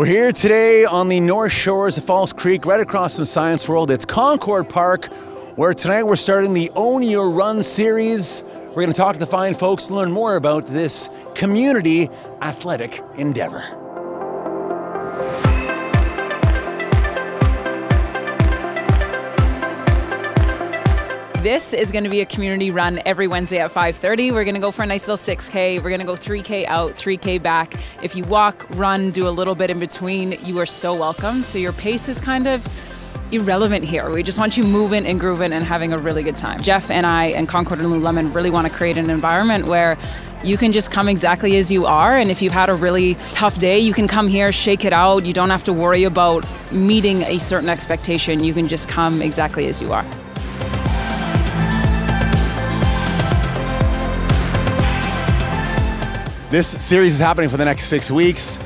We're here today on the north shores of False Creek, right across from Science World. It's Concord Park, where tonight we're starting the Own Your Run series. We're going to talk to the fine folks to learn more about this community athletic endeavor. This is going to be a community run every Wednesday at 5:30. We're going to go for a nice little 6K. We're going to go 3K out, 3K back. If you walk, run, do a little bit in between, you are so welcome. So your pace is kind of irrelevant here. We just want you moving and grooving and having a really good time. Jeff and I and Concord and Lululemon really want to create an environment where you can just come exactly as you are. And if you've had a really tough day, you can come here, shake it out. You don't have to worry about meeting a certain expectation. You can just come exactly as you are. This series is happening for the next six weeks.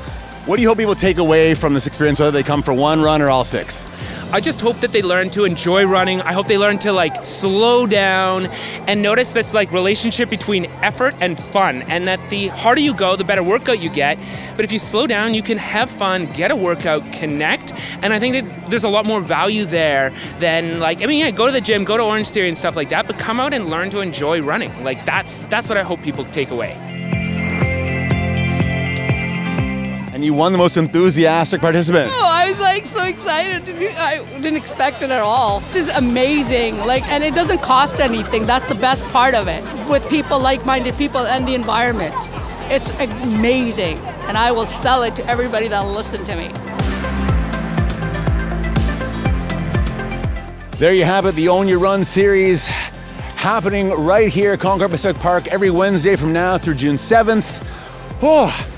What do you hope people take away from this experience, whether they come for one run or all six? I just hope that they learn to enjoy running. I hope they learn to like slow down and notice this like relationship between effort and fun and that the harder you go, the better workout you get. But if you slow down, you can have fun, get a workout, connect. And I think that there's a lot more value there than like I mean, yeah, go to the gym, go to Orange Theory and stuff like that, but come out and learn to enjoy running. Like that's that's what I hope people take away. And you won the most enthusiastic participant. No, I was like so excited. I didn't expect it at all. This is amazing. Like, and it doesn't cost anything. That's the best part of it. With people, like-minded people, and the environment, it's amazing. And I will sell it to everybody that'll listen to me. There you have it, the Own Your Run series happening right here at Concord Pacific Park every Wednesday from now through June 7th. Oh,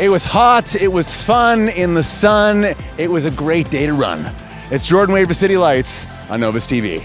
it was hot, it was fun in the sun, it was a great day to run. It's Jordan Wade for City Lights on Novus TV.